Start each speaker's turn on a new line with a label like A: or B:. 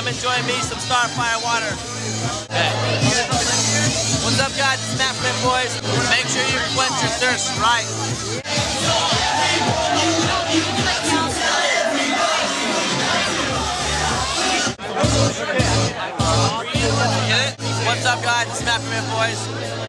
A: I'm enjoying me some Starfire water. Hey. What's up, guys? It's Matt Flip Boys. Make sure you quench your thirst right. What's up, guys? It's Matt Flip Boys.